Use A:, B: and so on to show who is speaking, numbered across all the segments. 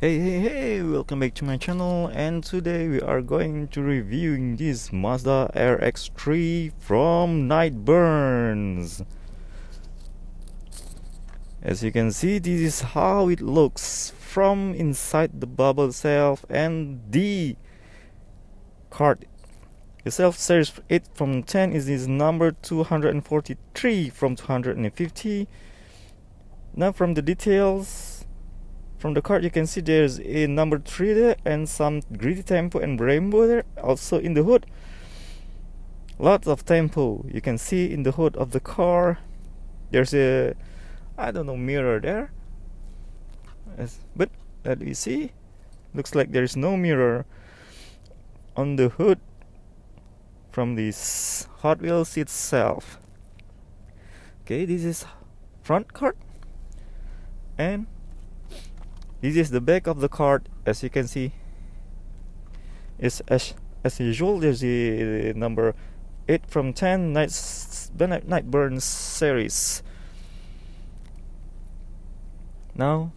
A: Hey hey hey welcome back to my channel and today we are going to reviewing this Mazda RX-3 from Nightburns. As you can see this is how it looks from inside the bubble itself and the card itself. Series 8 from 10 is this number 243 from 250 now from the details from the card you can see there's a number 3 there and some Greddy tampo and rainbow there also in the hood. Lots of tampo you can see in the hood of the car. There's a I don't know mirror there. As, but let me see. Looks like there is no mirror on the hood from this Hot Wheels itself. Okay this is front card. And this is the back of the card as you can see. Is as as usual there's the number 8 from 10 nights night burns series. Now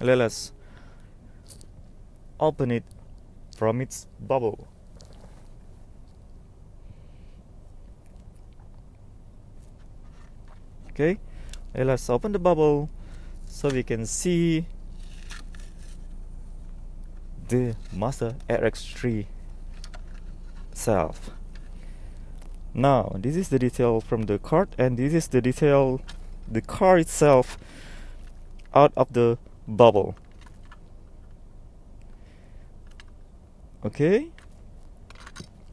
A: let us open it from its bubble. Okay let's open the bubble so we can see the Mazda RX-3 itself. Now this is the detail from the card and this is the detail the car itself out of the bubble. Okay.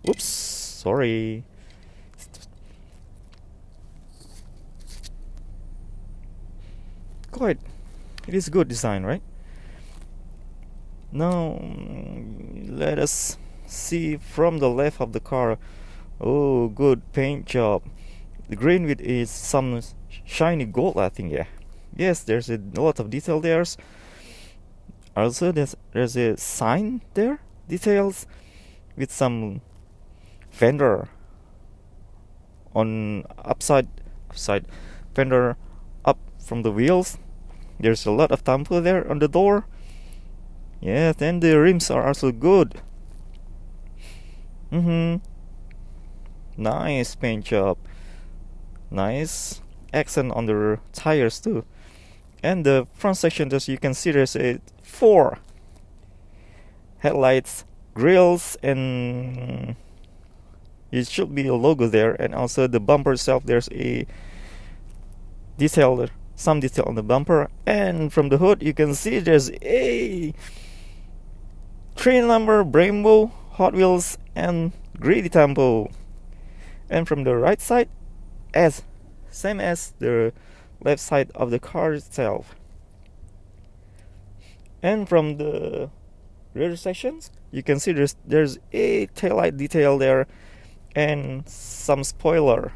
A: Oops sorry. Quite it is good design right? Now let us see from the left of the car. Oh good paint job. The green with is some shiny gold I think yeah. Yes there's a lot of detail there. Also there's there's a sign there details with some fender on upside upside fender up from the wheels there's a lot of tampo there on the door. Yes and the rims are also good. Mm-hmm. Nice paint job. Nice accent on the tires too. And the front section as you can see there's a four headlights grills and it should be a logo there. And also the bumper itself there's a detail some detail on the bumper and from the hood you can see there's a train number Brembo Hot Wheels and Greddy Tampo. And from the right side as same as the left side of the car itself. And from the rear sections you can see there's there's a taillight detail there and some spoiler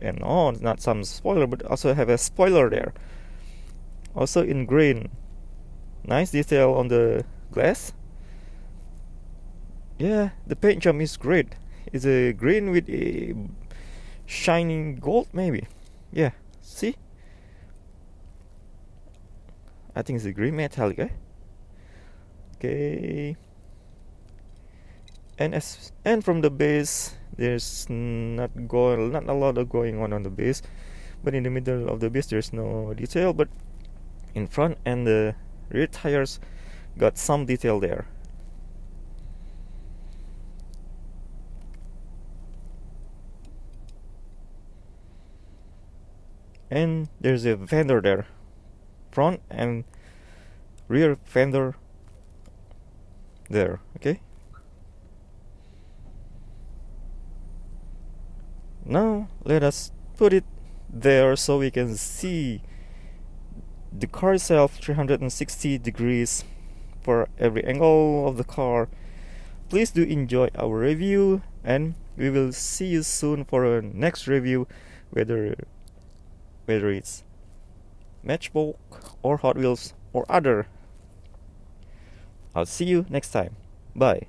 A: and oh not some spoiler but also have a spoiler there. Also in green. Nice detail on the glass. Yeah the paint job is great. It's a green with a shining gold maybe? Yeah see? I think it's a green metallic eh? okay. And as and from the base there's not going not a lot of going on on the base but in the middle of the base there's no detail but in front and the rear tires got some detail there. And there's a fender there front and rear fender there okay now let us put it there so we can see the car itself 360 degrees for every angle of the car. Please do enjoy our review and we will see you soon for our next review whether whether it's Matchbox or Hot Wheels or other. I'll see you next time. Bye